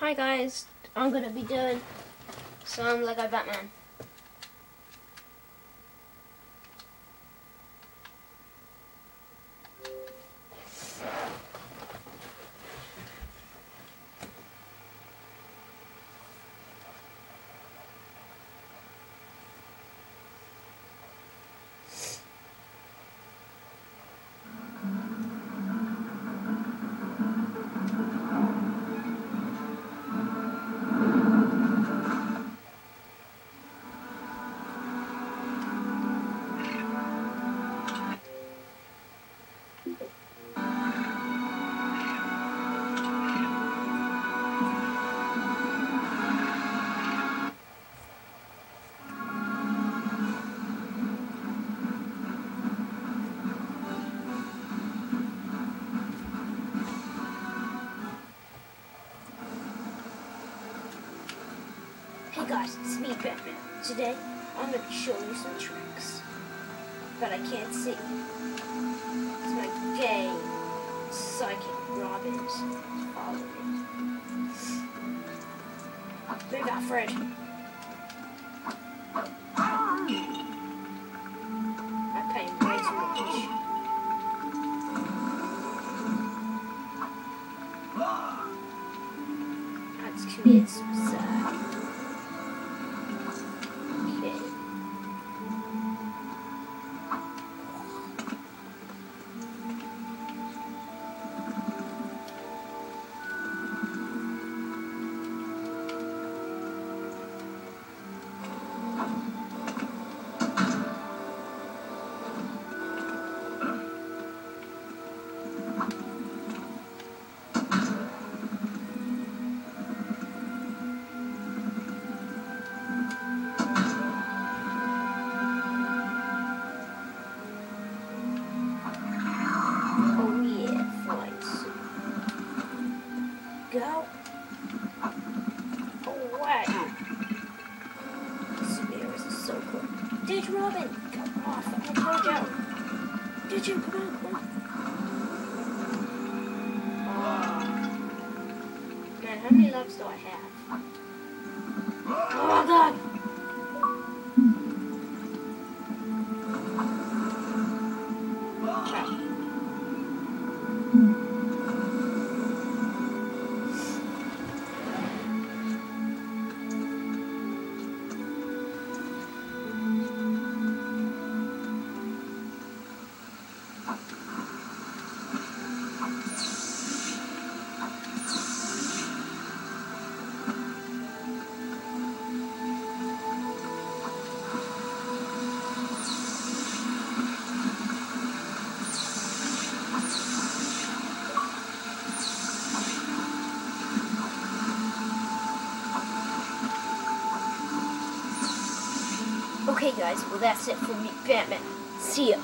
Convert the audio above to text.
Hi guys, I'm gonna be doing some Lego Batman. Guys, it's me Batman. Today, I'm gonna show you some tricks. But I can't see. It's my gay psychic Robins following out, Fred. I pay commit suicide. Go. Oh wow. This mirrors is so cool. Did Robin? Come off. I told you. Did you? Come on, come on. Oh. Man, how many loves do I have? Oh Okay, guys, well, that's it for me, Batman. See ya.